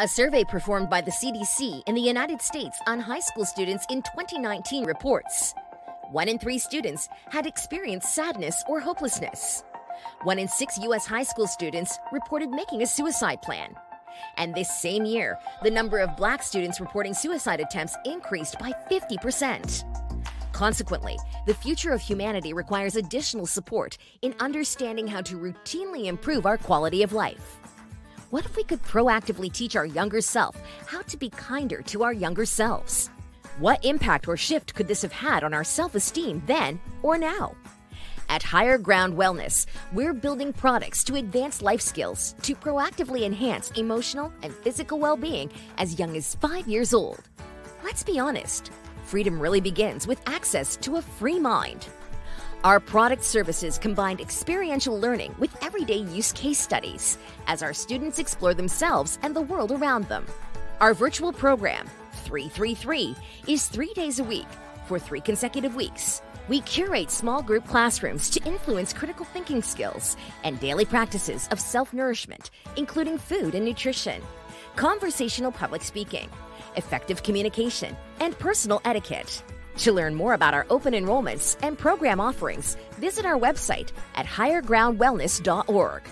A survey performed by the CDC in the United States on high school students in 2019 reports one in three students had experienced sadness or hopelessness. One in six U.S. high school students reported making a suicide plan. And this same year, the number of black students reporting suicide attempts increased by 50%. Consequently, the future of humanity requires additional support in understanding how to routinely improve our quality of life. What if we could proactively teach our younger self how to be kinder to our younger selves? What impact or shift could this have had on our self esteem then or now? At Higher Ground Wellness, we're building products to advance life skills to proactively enhance emotional and physical well being as young as five years old. Let's be honest, freedom really begins with access to a free mind. Our product services combined experiential learning with everyday use case studies as our students explore themselves and the world around them. Our virtual program, 333, is three days a week for three consecutive weeks. We curate small group classrooms to influence critical thinking skills and daily practices of self nourishment, including food and nutrition, conversational public speaking, effective communication, and personal etiquette. To learn more about our open enrollments and program offerings, visit our website at highergroundwellness.org.